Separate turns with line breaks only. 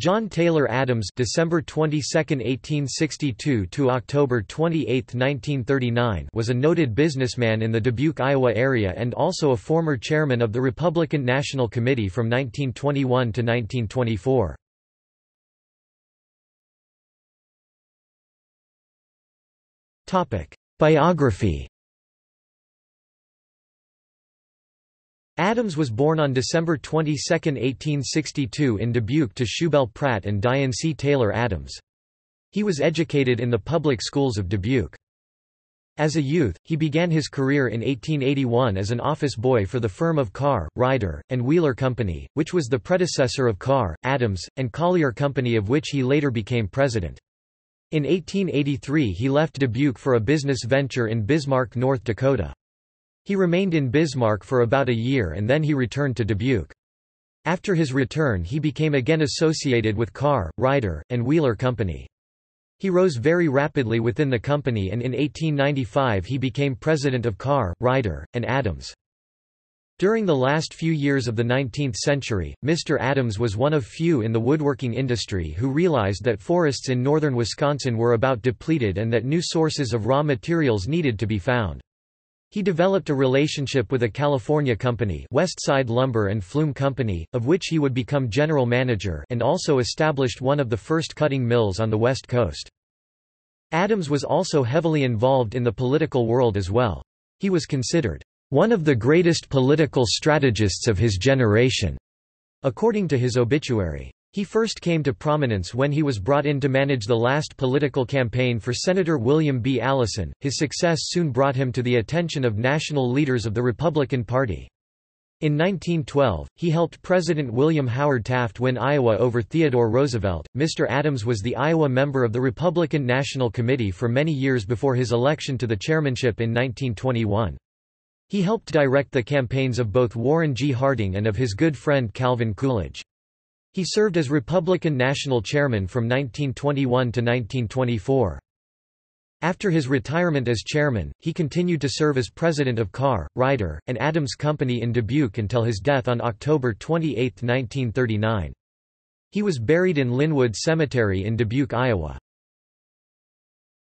John Taylor Adams December 22, 1862 to October 28, 1939 was a noted businessman in the Dubuque, Iowa area and also a former chairman of the Republican National Committee from 1921 to 1924. Topic: Biography Adams was born on December 22, 1862 in Dubuque to Shubel Pratt and Diane C. Taylor Adams. He was educated in the public schools of Dubuque. As a youth, he began his career in 1881 as an office boy for the firm of Carr, Ryder, and Wheeler Company, which was the predecessor of Carr, Adams, and Collier Company of which he later became president. In 1883 he left Dubuque for a business venture in Bismarck, North Dakota. He remained in Bismarck for about a year and then he returned to Dubuque. After his return he became again associated with Carr, Ryder, and Wheeler Company. He rose very rapidly within the company and in 1895 he became president of Carr, Ryder, and Adams. During the last few years of the 19th century, Mr. Adams was one of few in the woodworking industry who realized that forests in northern Wisconsin were about depleted and that new sources of raw materials needed to be found. He developed a relationship with a California company Westside Lumber and Flume Company, of which he would become general manager and also established one of the first cutting mills on the West Coast. Adams was also heavily involved in the political world as well. He was considered, "...one of the greatest political strategists of his generation," according to his obituary. He first came to prominence when he was brought in to manage the last political campaign for Senator William B. Allison. His success soon brought him to the attention of national leaders of the Republican Party. In 1912, he helped President William Howard Taft win Iowa over Theodore Roosevelt. Mr. Adams was the Iowa member of the Republican National Committee for many years before his election to the chairmanship in 1921. He helped direct the campaigns of both Warren G. Harding and of his good friend Calvin Coolidge. He served as Republican National Chairman from 1921 to 1924. After his retirement as chairman, he continued to serve as president of Carr, Ryder, and Adams Company in Dubuque until his death on October 28, 1939. He was buried in Linwood Cemetery in Dubuque, Iowa.